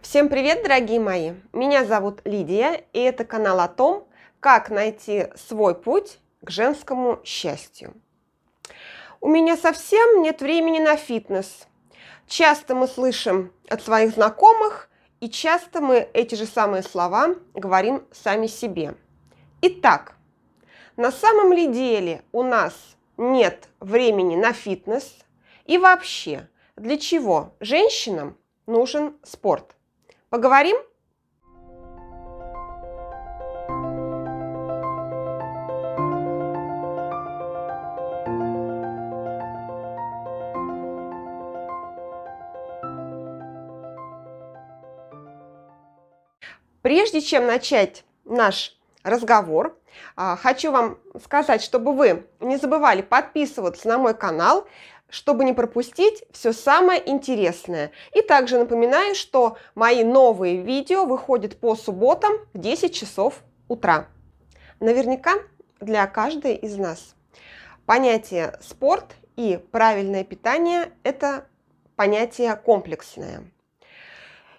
Всем привет, дорогие мои! Меня зовут Лидия, и это канал о том, как найти свой путь к женскому счастью. У меня совсем нет времени на фитнес. Часто мы слышим от своих знакомых, и часто мы эти же самые слова говорим сами себе. Итак, на самом ли деле у нас нет времени на фитнес? И вообще, для чего женщинам нужен спорт? Поговорим? Прежде чем начать наш разговор, а, хочу вам сказать, чтобы вы не забывали подписываться на мой канал, чтобы не пропустить все самое интересное. И также напоминаю, что мои новые видео выходят по субботам в 10 часов утра. Наверняка для каждой из нас понятие спорт и правильное питание – это понятие комплексное.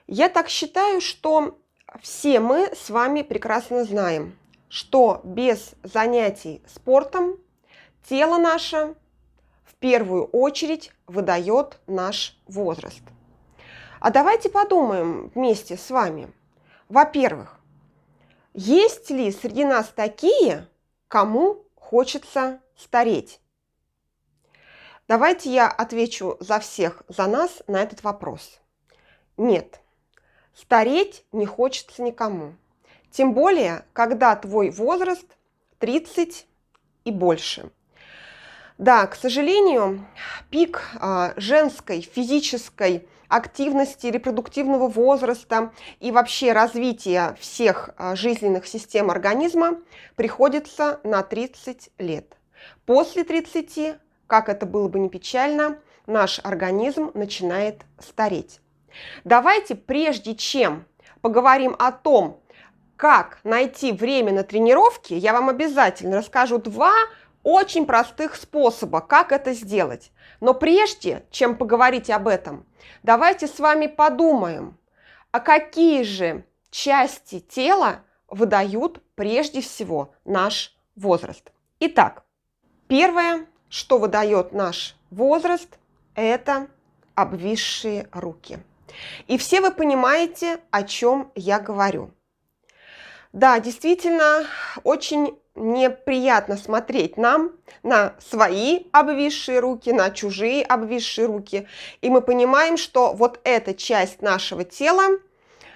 Я так считаю, что все мы с вами прекрасно знаем, что без занятий спортом тело наше первую очередь выдает наш возраст. А давайте подумаем вместе с вами. Во-первых, есть ли среди нас такие, кому хочется стареть? Давайте я отвечу за всех, за нас на этот вопрос. Нет, стареть не хочется никому. Тем более, когда твой возраст 30 и больше. Да, к сожалению, пик а, женской физической активности, репродуктивного возраста и вообще развития всех а, жизненных систем организма приходится на 30 лет. После 30, как это было бы не печально, наш организм начинает стареть. Давайте, прежде чем поговорим о том, как найти время на тренировки, я вам обязательно расскажу два очень простых способа, как это сделать. Но прежде, чем поговорить об этом, давайте с вами подумаем, а какие же части тела выдают прежде всего наш возраст. Итак, первое, что выдает наш возраст, это обвисшие руки. И все вы понимаете, о чем я говорю. Да, действительно, очень неприятно смотреть нам на свои обвисшие руки, на чужие обвисшие руки. И мы понимаем, что вот эта часть нашего тела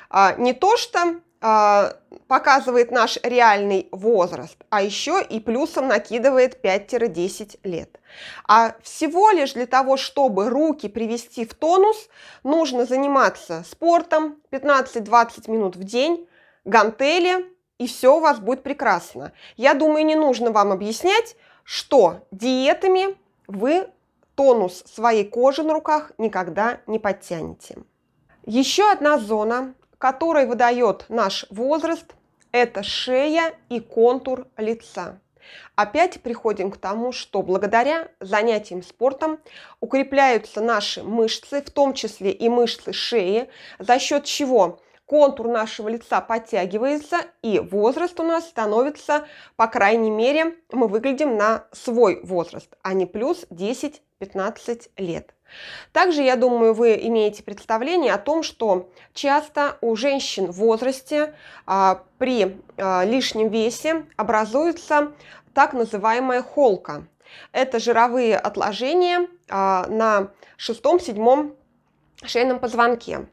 а, не то что а, показывает наш реальный возраст, а еще и плюсом накидывает 5-10 лет. А всего лишь для того, чтобы руки привести в тонус, нужно заниматься спортом 15-20 минут в день, гантели, и все у вас будет прекрасно. Я думаю, не нужно вам объяснять, что диетами вы тонус своей кожи на руках никогда не подтянете. Еще одна зона, которая выдает наш возраст, это шея и контур лица. Опять приходим к тому, что благодаря занятиям спортом укрепляются наши мышцы, в том числе и мышцы шеи, за счет чего контур нашего лица подтягивается, и возраст у нас становится, по крайней мере, мы выглядим на свой возраст, а не плюс 10-15 лет. Также, я думаю, вы имеете представление о том, что часто у женщин в возрасте а, при а, лишнем весе образуется так называемая холка. Это жировые отложения а, на шестом-седьмом шейном позвонке.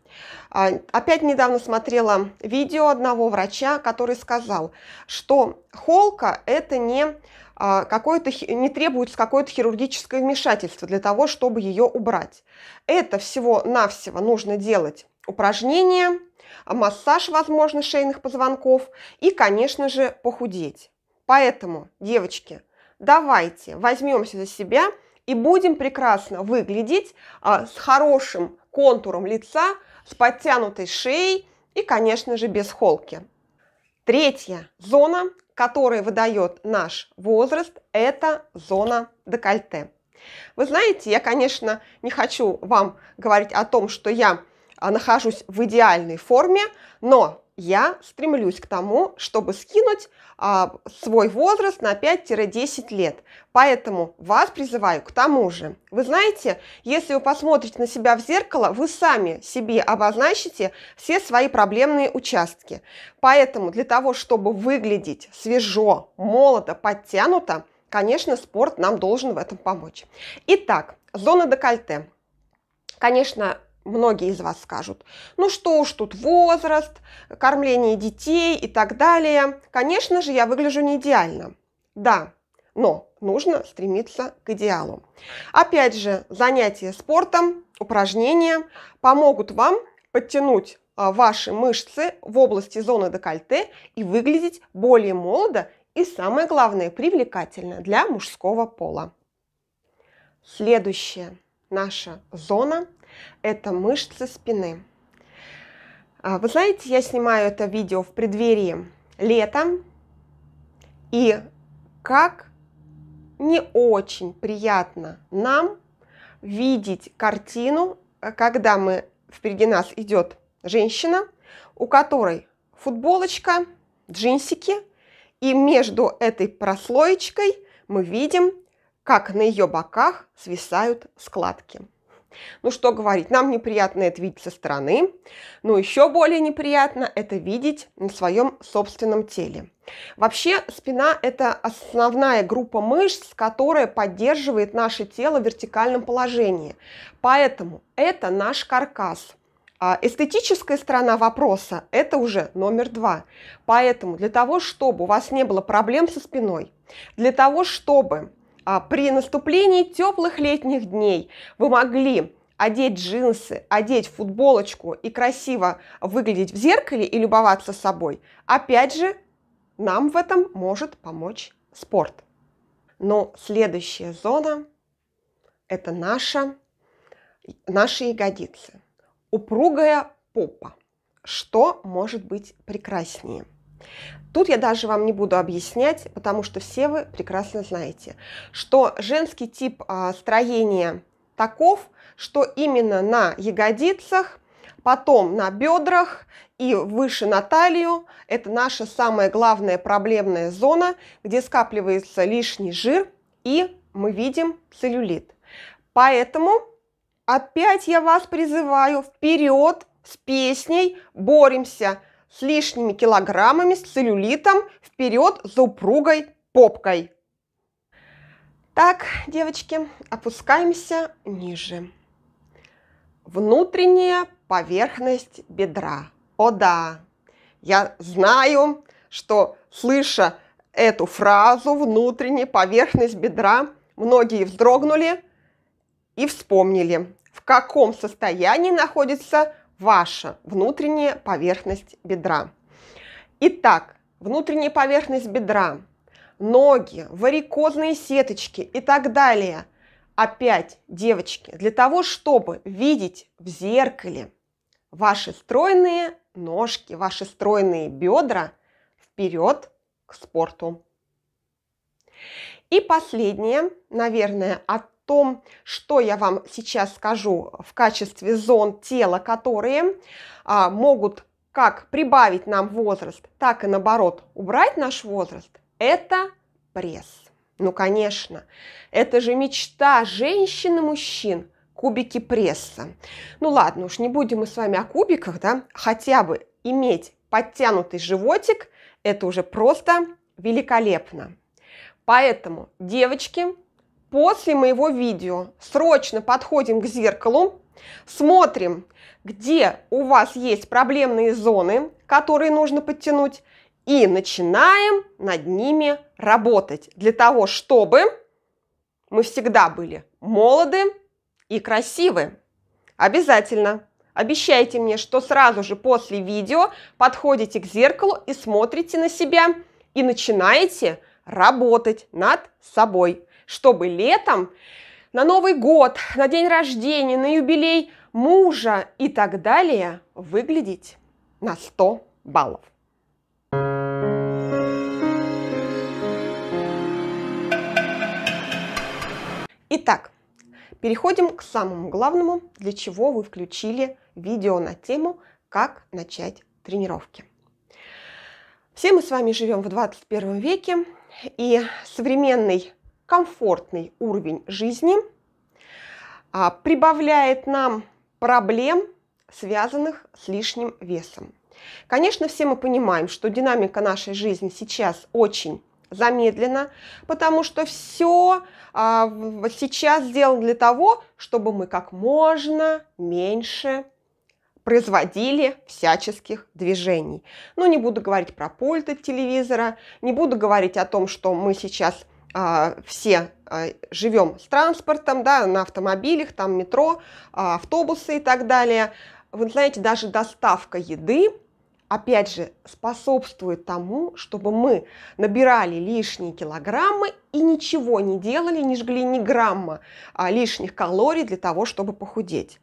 А, опять недавно смотрела видео одного врача, который сказал, что холка это не а, какое-то не требуется какое-то хирургическое вмешательство для того, чтобы ее убрать. Это всего-навсего нужно делать упражнения, массаж, возможно, шейных позвонков и, конечно же, похудеть. Поэтому, девочки, давайте возьмемся за себя и будем прекрасно выглядеть а, с хорошим контуром лица, с подтянутой шеей и, конечно же, без холки. Третья зона, которая выдает наш возраст, это зона декольте. Вы знаете, я, конечно, не хочу вам говорить о том, что я а, нахожусь в идеальной форме, но я стремлюсь к тому, чтобы скинуть а, свой возраст на 5-10 лет. Поэтому вас призываю к тому же. Вы знаете, если вы посмотрите на себя в зеркало, вы сами себе обозначите все свои проблемные участки. Поэтому для того, чтобы выглядеть свежо, молодо, подтянуто, конечно, спорт нам должен в этом помочь. Итак, зона декольте. Конечно, многие из вас скажут, ну что уж тут возраст, кормление детей и так далее. Конечно же, я выгляжу не идеально. Да, но нужно стремиться к идеалу. Опять же, занятия спортом, упражнения помогут вам подтянуть а, ваши мышцы в области зоны декольте и выглядеть более молодо и, самое главное, привлекательно для мужского пола. Следующая наша зона это мышцы спины. А, вы знаете, я снимаю это видео в преддверии лета, и как не очень приятно нам видеть картину, когда мы впереди нас идет женщина, у которой футболочка, джинсики, и между этой прослоечкой мы видим, как на ее боках свисают складки. Ну что говорить, нам неприятно это видеть со стороны, но еще более неприятно это видеть на своем собственном теле. Вообще спина – это основная группа мышц, которая поддерживает наше тело в вертикальном положении. Поэтому это наш каркас. А эстетическая сторона вопроса – это уже номер два. Поэтому для того, чтобы у вас не было проблем со спиной, для того, чтобы при наступлении теплых летних дней вы могли одеть джинсы, одеть футболочку и красиво выглядеть в зеркале и любоваться собой, опять же, нам в этом может помочь спорт. Но следующая зона – это наша, наши ягодицы. Упругая попа. Что может быть прекраснее? Тут я даже вам не буду объяснять, потому что все вы прекрасно знаете, что женский тип а, строения таков, что именно на ягодицах, потом на бедрах и выше на талию – это наша самая главная проблемная зона, где скапливается лишний жир и мы видим целлюлит. Поэтому опять я вас призываю вперед с песней, боремся с лишними килограммами, с целлюлитом, вперед за упругой попкой. Так, девочки, опускаемся ниже. Внутренняя поверхность бедра. О да, я знаю, что слыша эту фразу «внутренняя поверхность бедра», многие вздрогнули и вспомнили, в каком состоянии находится ваша внутренняя поверхность бедра. Итак, внутренняя поверхность бедра, ноги, варикозные сеточки и так далее. Опять, девочки, для того, чтобы видеть в зеркале ваши стройные ножки, ваши стройные бедра, вперед к спорту. И последнее, наверное, о том, что я вам сейчас скажу в качестве зон тела, которые а, могут как прибавить нам возраст, так и наоборот убрать наш возраст, это пресс. Ну, конечно, это же мечта женщин и мужчин – кубики пресса. Ну ладно, уж не будем мы с вами о кубиках, да, хотя бы иметь подтянутый животик – это уже просто великолепно. Поэтому, девочки, После моего видео срочно подходим к зеркалу, смотрим, где у вас есть проблемные зоны, которые нужно подтянуть, и начинаем над ними работать для того, чтобы мы всегда были молоды и красивы. Обязательно обещайте мне, что сразу же после видео подходите к зеркалу и смотрите на себя и начинаете работать над собой чтобы летом на Новый год, на день рождения, на юбилей мужа и так далее выглядеть на 100 баллов. Итак, переходим к самому главному, для чего вы включили видео на тему «Как начать тренировки». Все мы с вами живем в 21 веке, и современный комфортный уровень жизни а, прибавляет нам проблем, связанных с лишним весом. Конечно, все мы понимаем, что динамика нашей жизни сейчас очень замедлена, потому что все а, сейчас сделано для того, чтобы мы как можно меньше производили всяческих движений. Но не буду говорить про пульт от телевизора, не буду говорить о том, что мы сейчас все а, живем с транспортом, да, на автомобилях, там метро, а, автобусы и так далее. Вы знаете, даже доставка еды, опять же, способствует тому, чтобы мы набирали лишние килограммы и ничего не делали, не жгли ни грамма а, лишних калорий для того, чтобы похудеть.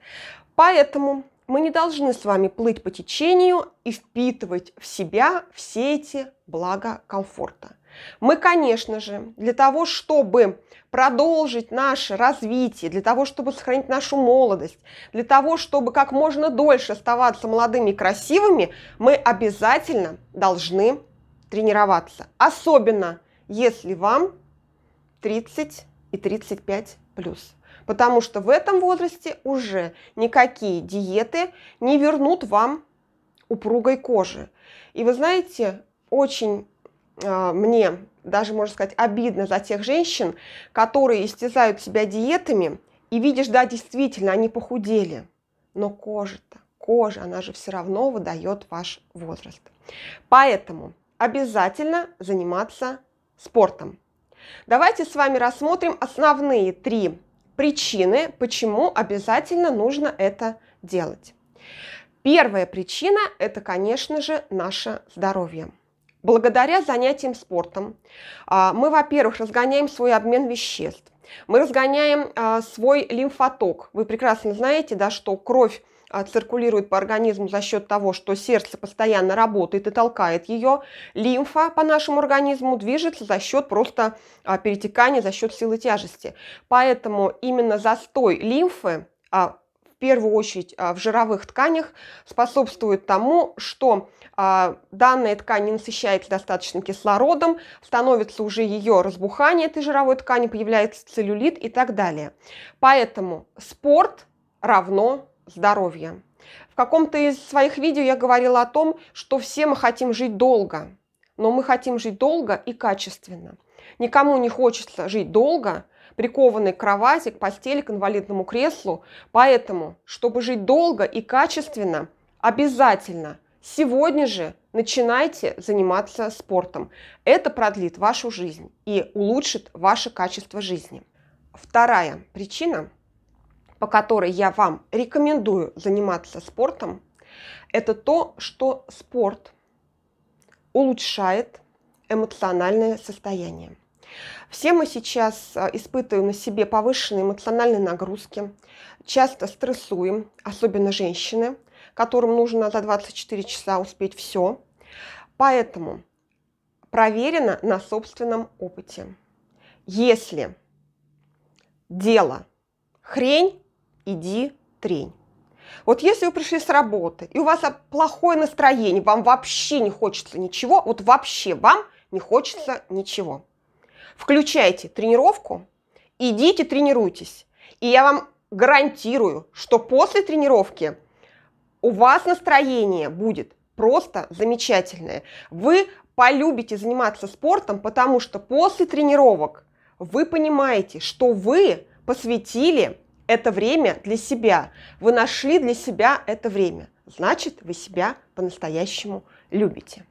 Поэтому мы не должны с вами плыть по течению и впитывать в себя все эти блага комфорта. Мы, конечно же, для того, чтобы продолжить наше развитие, для того, чтобы сохранить нашу молодость, для того, чтобы как можно дольше оставаться молодыми и красивыми, мы обязательно должны тренироваться. Особенно, если вам 30 и 35 плюс. Потому что в этом возрасте уже никакие диеты не вернут вам упругой кожи. И вы знаете, очень э, мне даже, можно сказать, обидно за тех женщин, которые истязают себя диетами, и видишь, да, действительно, они похудели. Но кожа-то, кожа, она же все равно выдает ваш возраст. Поэтому обязательно заниматься спортом. Давайте с вами рассмотрим основные три причины, почему обязательно нужно это делать. Первая причина – это, конечно же, наше здоровье. Благодаря занятиям спортом а, мы, во-первых, разгоняем свой обмен веществ, мы разгоняем а, свой лимфоток. Вы прекрасно знаете, да, что кровь циркулирует по организму за счет того, что сердце постоянно работает и толкает ее. Лимфа по нашему организму движется за счет просто перетекания, за счет силы тяжести. Поэтому именно застой лимфы в первую очередь в жировых тканях способствует тому, что а, данная ткань не насыщается достаточным кислородом, становится уже ее разбухание этой жировой ткани, появляется целлюлит и так далее. Поэтому спорт равно здоровье. В каком-то из своих видео я говорила о том, что все мы хотим жить долго, но мы хотим жить долго и качественно. Никому не хочется жить долго, прикованной к кровати, к постели, к инвалидному креслу. Поэтому, чтобы жить долго и качественно, обязательно Сегодня же начинайте заниматься спортом. Это продлит вашу жизнь и улучшит ваше качество жизни. Вторая причина, по которой я вам рекомендую заниматься спортом, это то, что спорт улучшает эмоциональное состояние. Все мы сейчас а, испытываем на себе повышенные эмоциональные нагрузки, часто стрессуем, особенно женщины, которым нужно за 24 часа успеть все. Поэтому проверено на собственном опыте. Если дело хрень, иди трень. Вот если вы пришли с работы, и у вас плохое настроение, вам вообще не хочется ничего, вот вообще вам не хочется ничего. Включайте тренировку, идите тренируйтесь. И я вам гарантирую, что после тренировки у вас настроение будет просто замечательное. Вы полюбите заниматься спортом, потому что после тренировок вы понимаете, что вы посвятили это время для себя. Вы нашли для себя это время. Значит, вы себя по-настоящему любите.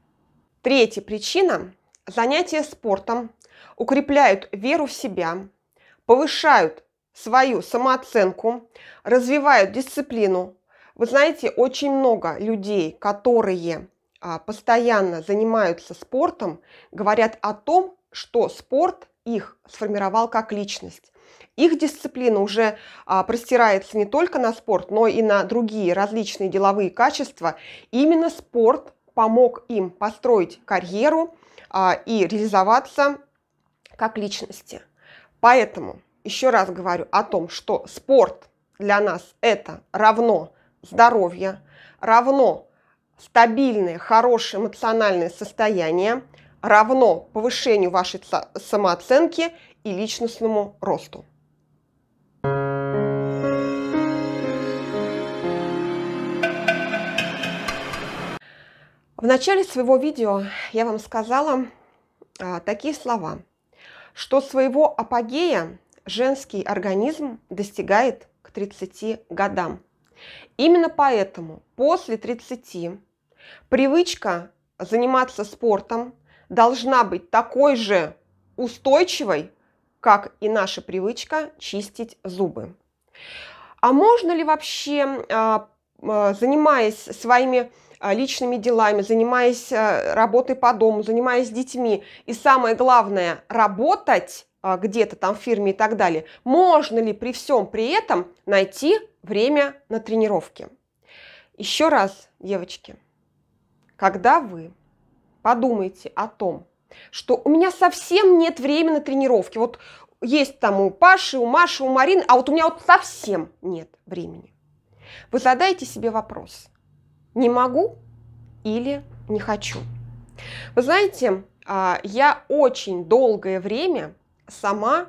Третья причина. Занятия спортом укрепляют веру в себя, повышают свою самооценку, развивают дисциплину, вы знаете, очень много людей, которые а, постоянно занимаются спортом, говорят о том, что спорт их сформировал как личность. Их дисциплина уже а, простирается не только на спорт, но и на другие различные деловые качества. именно спорт помог им построить карьеру а, и реализоваться как личности. Поэтому еще раз говорю о том, что спорт для нас это равно здоровье, равно стабильное, хорошее эмоциональное состояние, равно повышению вашей самооценки и личностному росту. В начале своего видео я вам сказала а, такие слова, что своего апогея женский организм достигает к 30 годам. Именно поэтому после 30 привычка заниматься спортом должна быть такой же устойчивой, как и наша привычка чистить зубы. А можно ли вообще, а, занимаясь своими а, личными делами, занимаясь а, работой по дому, занимаясь детьми. И самое главное, работать где-то там в фирме и так далее. Можно ли при всем при этом найти время на тренировки? Еще раз, девочки, когда вы подумаете о том, что у меня совсем нет времени на тренировки, вот есть там у Паши, у Маши, у Марины, а вот у меня вот совсем нет времени. Вы задаете себе вопрос – не могу или не хочу. Вы знаете, а, я очень долгое время сама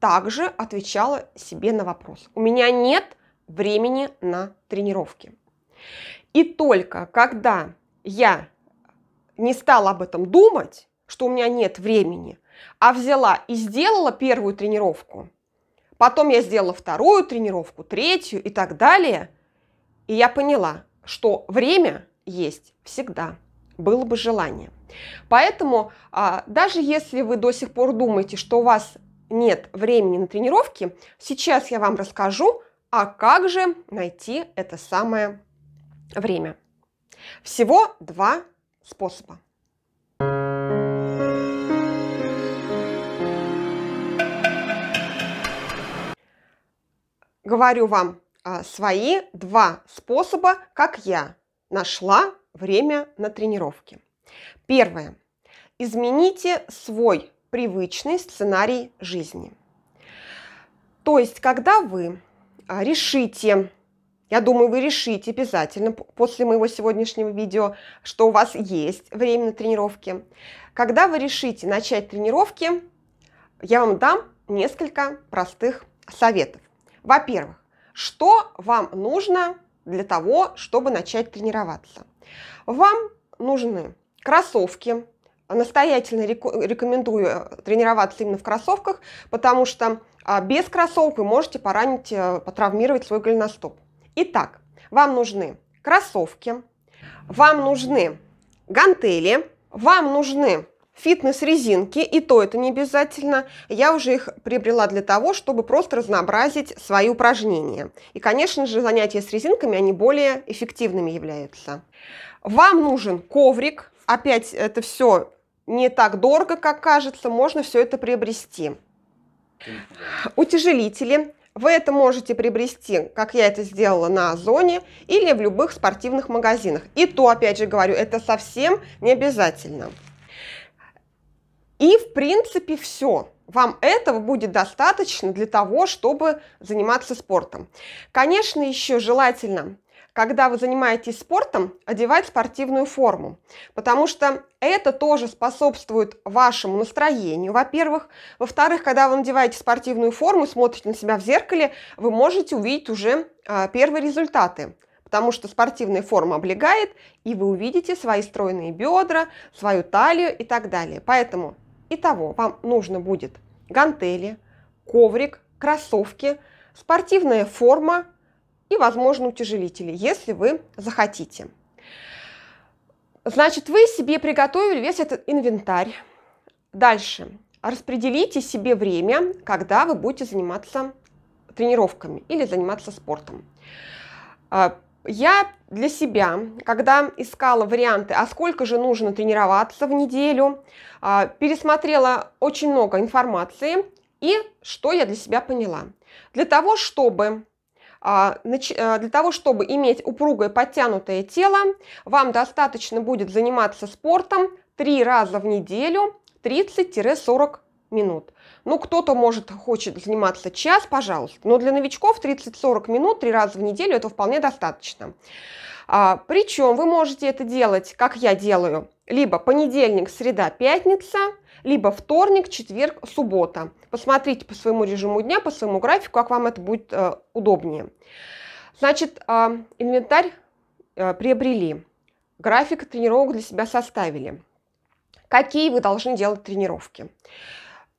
также отвечала себе на вопрос. У меня нет времени на тренировки. И только когда я не стала об этом думать, что у меня нет времени, а взяла и сделала первую тренировку, потом я сделала вторую тренировку, третью и так далее, и я поняла, что время есть всегда, было бы желание. Поэтому а, даже если вы до сих пор думаете, что у вас нет времени на тренировки, сейчас я вам расскажу, а как же найти это самое время. Всего два способа. Говорю вам а, свои два способа, как я нашла время на тренировки. Первое. Измените свой привычный сценарий жизни. То есть, когда вы а, решите, я думаю, вы решите обязательно после моего сегодняшнего видео, что у вас есть время на тренировки. Когда вы решите начать тренировки, я вам дам несколько простых советов. Во-первых, что вам нужно для того, чтобы начать тренироваться? Вам нужны кроссовки. Настоятельно рекомендую э, тренироваться именно в кроссовках, потому что а, без кроссовок вы можете поранить, э, потравмировать свой голеностоп. Итак, вам нужны кроссовки, вам нужны гантели, вам нужны фитнес-резинки, и то это не обязательно. Я уже их приобрела для того, чтобы просто разнообразить свои упражнения. И, конечно же, занятия с резинками, они более эффективными являются. Вам нужен коврик. Опять это все не так дорого, как кажется, можно все это приобрести. Утяжелители. Вы это можете приобрести, как я это сделала на Озоне, или в любых спортивных магазинах. И то, опять же говорю, это совсем не обязательно. И, в принципе, все. Вам этого будет достаточно для того, чтобы заниматься спортом. Конечно, еще желательно, когда вы занимаетесь спортом, одевать спортивную форму, потому что это тоже способствует вашему настроению, во-первых. Во-вторых, когда вы надеваете спортивную форму смотрите на себя в зеркале, вы можете увидеть уже а, первые результаты потому что спортивная форма облегает, и вы увидите свои стройные бедра, свою талию и так далее. Поэтому Итого, вам нужно будет гантели, коврик, кроссовки, спортивная форма и, возможно, утяжелители, если вы захотите. Значит, вы себе приготовили весь этот инвентарь. Дальше. Распределите себе время, когда вы будете заниматься тренировками или заниматься спортом. Я для себя, когда искала варианты, а сколько же нужно тренироваться в неделю, а, пересмотрела очень много информации и что я для себя поняла. Для того, чтобы а, а, для того, чтобы иметь упругое подтянутое тело, вам достаточно будет заниматься спортом 3 раза в неделю 30-40 минут. Ну, кто-то, может, хочет заниматься час, пожалуйста, но для новичков 30-40 минут три раза в неделю это вполне достаточно. А, причем вы можете это делать, как я делаю, либо понедельник, среда, пятница, либо вторник, четверг, суббота. Посмотрите по своему режиму дня, по своему графику, как вам это будет э, удобнее. Значит, э, инвентарь э, приобрели, график тренировок для себя составили. Какие вы должны делать тренировки?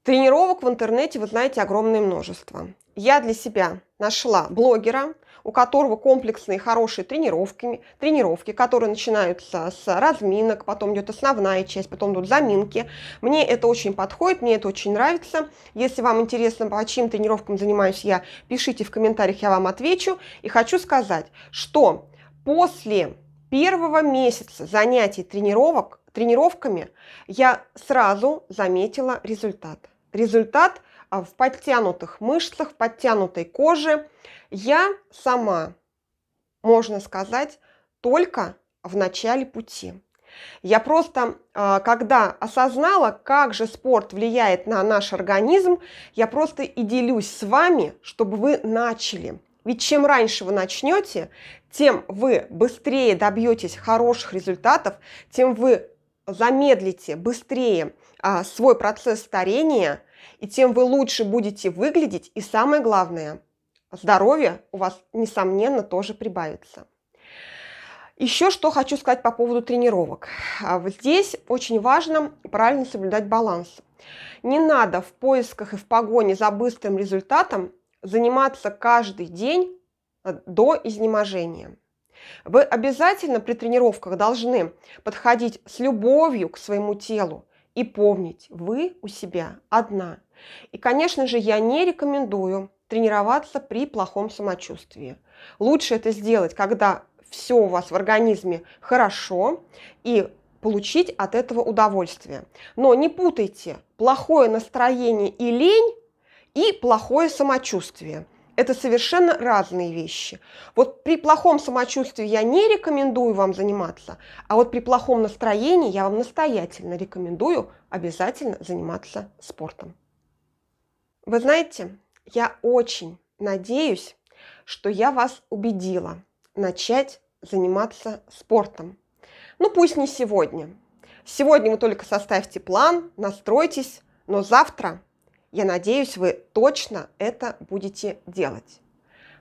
Тренировок в интернете, вы знаете, огромное множество. Я для себя нашла блогера, у которого комплексные хорошие тренировки, тренировки, которые начинаются с разминок, потом идет основная часть, потом идут заминки. Мне это очень подходит, мне это очень нравится. Если вам интересно, по чьим тренировкам занимаюсь я, пишите в комментариях, я вам отвечу. И хочу сказать, что после первого месяца занятий тренировок, тренировками я сразу заметила результат. Результат а, в подтянутых мышцах, в подтянутой коже. Я сама, можно сказать, только в начале пути. Я просто, а, когда осознала, как же спорт влияет на наш организм, я просто и делюсь с вами, чтобы вы начали. Ведь чем раньше вы начнете, тем вы быстрее добьетесь хороших результатов, тем вы замедлите быстрее а, свой процесс старения, и тем вы лучше будете выглядеть, и самое главное, здоровье у вас, несомненно, тоже прибавится. Еще что хочу сказать по поводу тренировок. А, здесь очень важно правильно соблюдать баланс. Не надо в поисках и в погоне за быстрым результатом заниматься каждый день а, до изнеможения. Вы обязательно при тренировках должны подходить с любовью к своему телу и помнить, вы у себя одна. И, конечно же, я не рекомендую тренироваться при плохом самочувствии. Лучше это сделать, когда все у вас в организме хорошо и получить от этого удовольствие. Но не путайте плохое настроение и лень и плохое самочувствие. Это совершенно разные вещи. Вот при плохом самочувствии я не рекомендую вам заниматься, а вот при плохом настроении я вам настоятельно рекомендую обязательно заниматься спортом. Вы знаете, я очень надеюсь, что я вас убедила начать заниматься спортом. Ну пусть не сегодня. Сегодня вы только составьте план, настройтесь, но завтра я надеюсь, вы точно это будете делать.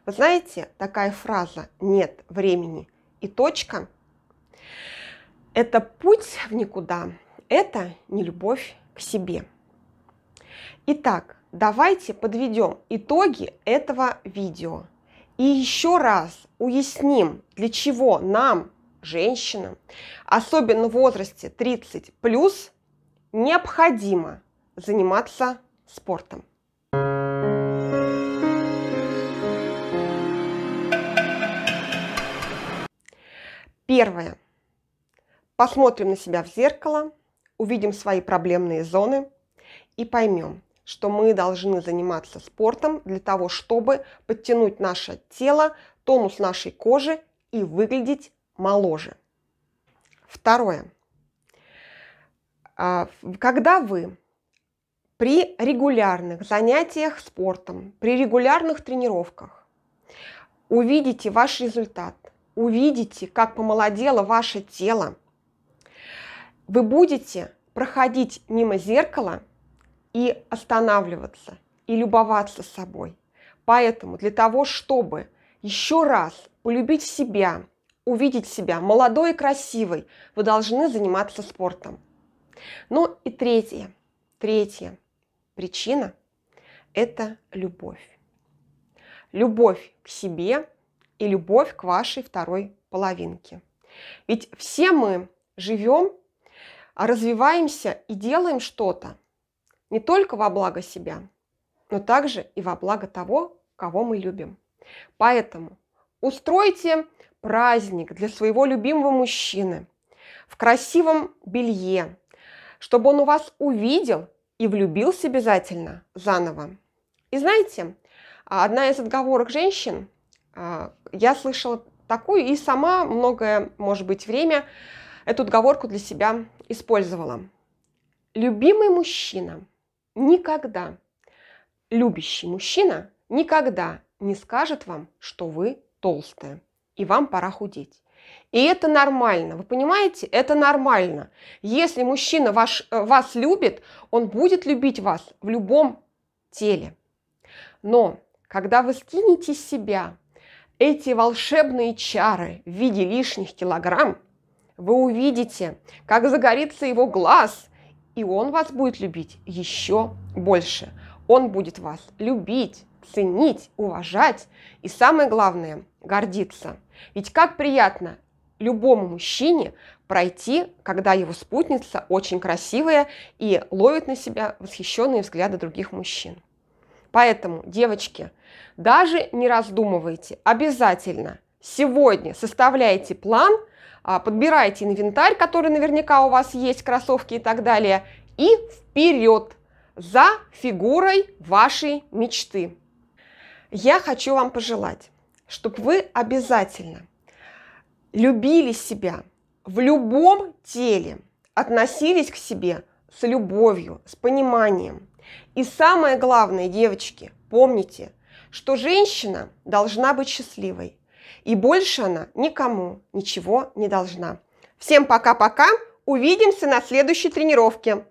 Вы знаете, такая фраза «нет времени» и точка – это путь в никуда, это не любовь к себе. Итак, давайте подведем итоги этого видео и еще раз уясним, для чего нам, женщинам, особенно в возрасте 30 плюс, необходимо заниматься спортом. Первое. Посмотрим на себя в зеркало, увидим свои проблемные зоны и поймем, что мы должны заниматься спортом для того, чтобы подтянуть наше тело, тонус нашей кожи и выглядеть моложе. Второе. А, когда вы при регулярных занятиях спортом, при регулярных тренировках увидите ваш результат, увидите, как помолодело ваше тело, вы будете проходить мимо зеркала и останавливаться, и любоваться собой. Поэтому для того, чтобы еще раз полюбить себя, увидеть себя молодой и красивой, вы должны заниматься спортом. Ну и третье. Третье. Причина – это любовь. Любовь к себе и любовь к вашей второй половинке. Ведь все мы живем, развиваемся и делаем что-то не только во благо себя, но также и во благо того, кого мы любим. Поэтому устройте праздник для своего любимого мужчины в красивом белье, чтобы он у вас увидел и влюбился обязательно заново. И знаете, одна из отговорок женщин, а, я слышала такую и сама многое, может быть, время эту отговорку для себя использовала. Любимый мужчина никогда, любящий мужчина никогда не скажет вам, что вы толстая и вам пора худеть. И это нормально, вы понимаете, это нормально. Если мужчина ваш, э, вас любит, он будет любить вас в любом теле. Но когда вы скинете с себя эти волшебные чары в виде лишних килограмм, вы увидите, как загорится его глаз, и он вас будет любить еще больше. Он будет вас любить, ценить, уважать и самое главное, гордиться. Ведь как приятно любому мужчине пройти, когда его спутница очень красивая и ловит на себя восхищенные взгляды других мужчин. Поэтому, девочки, даже не раздумывайте, обязательно сегодня составляйте план, а, подбирайте инвентарь, который наверняка у вас есть, кроссовки и так далее, и вперед за фигурой вашей мечты. Я хочу вам пожелать, чтобы вы обязательно любили себя в любом теле, относились к себе с любовью, с пониманием. И самое главное, девочки, помните, что женщина должна быть счастливой. И больше она никому ничего не должна. Всем пока-пока. Увидимся на следующей тренировке.